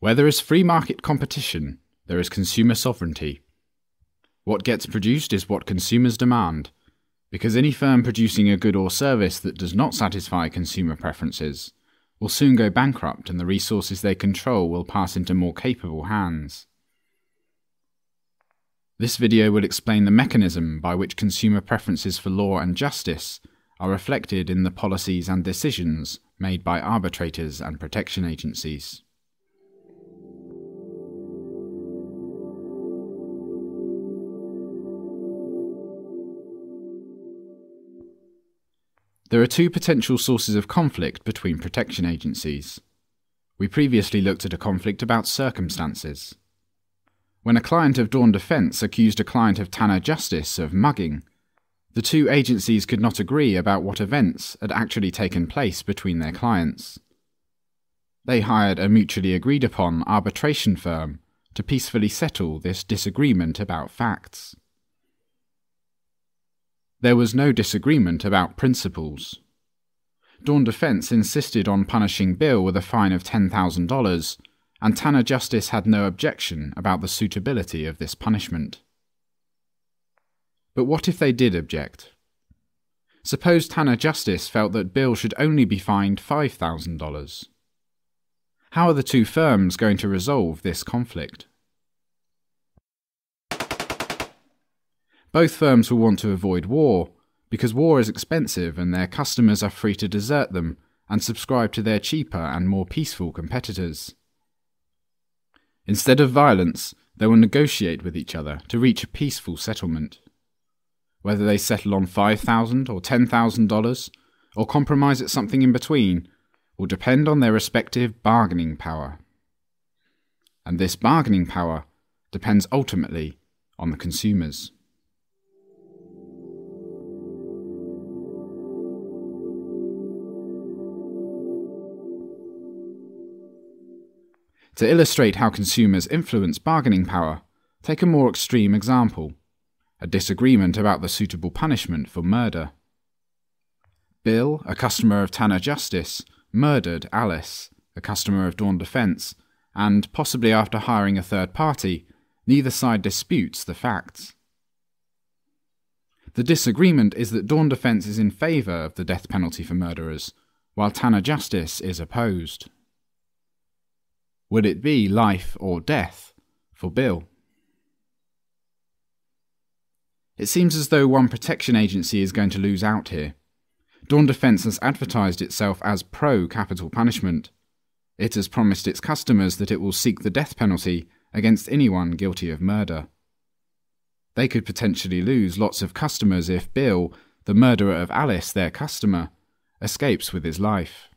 Where there is free market competition, there is consumer sovereignty. What gets produced is what consumers demand, because any firm producing a good or service that does not satisfy consumer preferences will soon go bankrupt and the resources they control will pass into more capable hands. This video will explain the mechanism by which consumer preferences for law and justice are reflected in the policies and decisions made by arbitrators and protection agencies. There are two potential sources of conflict between protection agencies. We previously looked at a conflict about circumstances. When a client of Dawn Defence accused a client of Tanna Justice of mugging, the two agencies could not agree about what events had actually taken place between their clients. They hired a mutually agreed upon arbitration firm to peacefully settle this disagreement about facts. There was no disagreement about principles. Dawn Defence insisted on punishing Bill with a fine of $10,000, and Tanna Justice had no objection about the suitability of this punishment. But what if they did object? Suppose Tanna Justice felt that Bill should only be fined $5,000. How are the two firms going to resolve this conflict? Both firms will want to avoid war, because war is expensive and their customers are free to desert them and subscribe to their cheaper and more peaceful competitors. Instead of violence, they will negotiate with each other to reach a peaceful settlement. Whether they settle on 5,000 or $10,000, or compromise at something in between, will depend on their respective bargaining power. And this bargaining power depends ultimately on the consumers. To illustrate how consumers influence bargaining power, take a more extreme example a disagreement about the suitable punishment for murder. Bill, a customer of Tanna Justice, murdered Alice, a customer of Dawn Defence, and, possibly after hiring a third party, neither side disputes the facts. The disagreement is that Dawn Defence is in favour of the death penalty for murderers, while Tanna Justice is opposed. Would it be life or death for Bill? It seems as though one protection agency is going to lose out here. Dawn Defence has advertised itself as pro capital punishment. It has promised its customers that it will seek the death penalty against anyone guilty of murder. They could potentially lose lots of customers if Bill, the murderer of Alice, their customer, escapes with his life.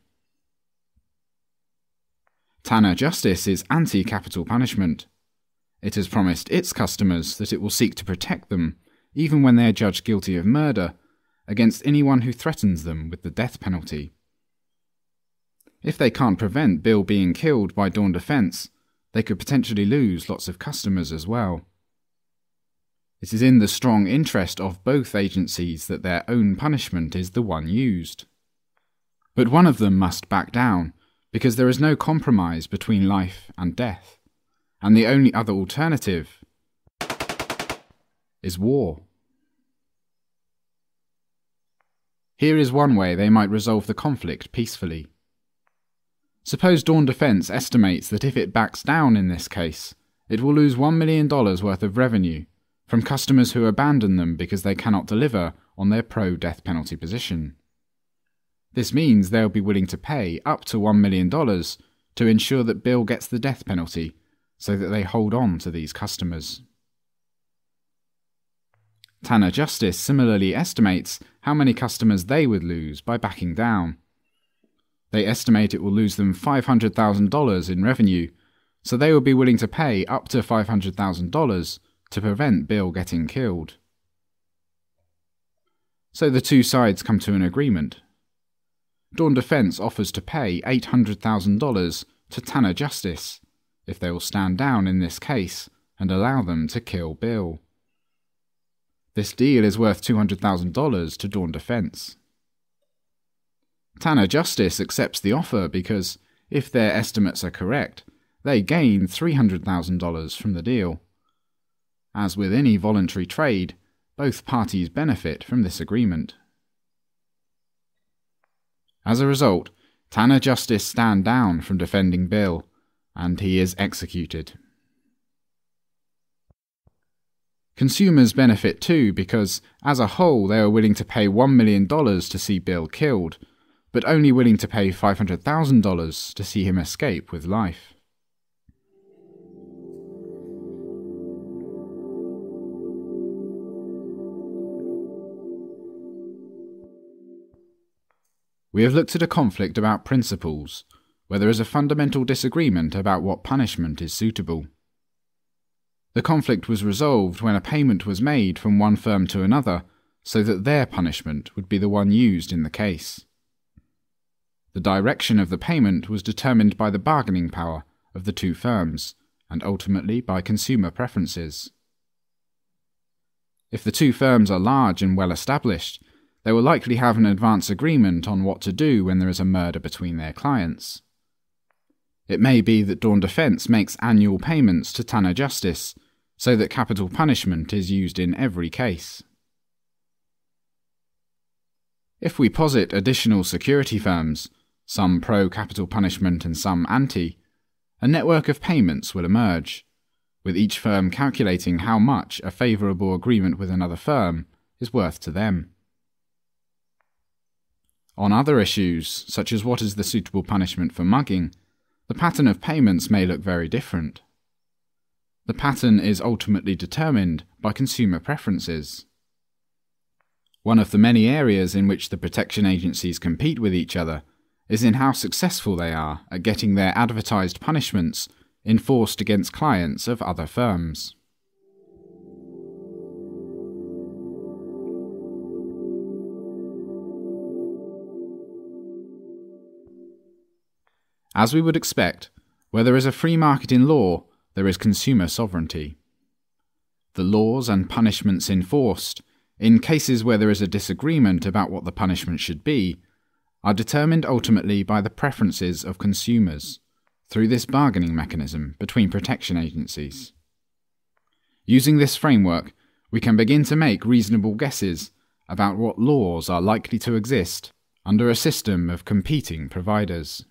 Tanna Justice is anti capital punishment. It has promised its customers that it will seek to protect them, even when they are judged guilty of murder, against anyone who threatens them with the death penalty. If they can't prevent Bill being killed by Dawn Defence, they could potentially lose lots of customers as well. It is in the strong interest of both agencies that their own punishment is the one used. But one of them must back down because there is no compromise between life and death, and the only other alternative is war. Here is one way they might resolve the conflict peacefully. Suppose Dawn Defence estimates that if it backs down in this case, it will lose $1 million worth of revenue from customers who abandon them because they cannot deliver on their pro death penalty position. This means they'll be willing to pay up to $1 million to ensure that Bill gets the death penalty so that they hold on to these customers. Tanna Justice similarly estimates how many customers they would lose by backing down. They estimate it will lose them $500,000 in revenue, so they will be willing to pay up to $500,000 to prevent Bill getting killed. So the two sides come to an agreement. Dawn Defence offers to pay $800,000 to Tanna Justice if they will stand down in this case and allow them to kill Bill. This deal is worth $200,000 to Dawn Defence. Tanna Justice accepts the offer because, if their estimates are correct, they gain $300,000 from the deal. As with any voluntary trade, both parties benefit from this agreement. As a result, Tanna Justice stand down from defending Bill, and he is executed. Consumers benefit too because, as a whole, they are willing to pay $1 million to see Bill killed, but only willing to pay $500,000 to see him escape with life. We have looked at a conflict about principles, where there is a fundamental disagreement about what punishment is suitable. The conflict was resolved when a payment was made from one firm to another so that their punishment would be the one used in the case. The direction of the payment was determined by the bargaining power of the two firms and ultimately by consumer preferences. If the two firms are large and well established, they will likely have an advance agreement on what to do when there is a murder between their clients. It may be that Dawn Defense makes annual payments to Tanna Justice, so that capital punishment is used in every case. If we posit additional security firms, some pro capital punishment and some anti, a network of payments will emerge, with each firm calculating how much a favourable agreement with another firm is worth to them. On other issues, such as what is the suitable punishment for mugging, the pattern of payments may look very different. The pattern is ultimately determined by consumer preferences. One of the many areas in which the protection agencies compete with each other is in how successful they are at getting their advertised punishments enforced against clients of other firms. As we would expect, where there is a free market in law, there is consumer sovereignty. The laws and punishments enforced, in cases where there is a disagreement about what the punishment should be, are determined ultimately by the preferences of consumers through this bargaining mechanism between protection agencies. Using this framework, we can begin to make reasonable guesses about what laws are likely to exist under a system of competing providers.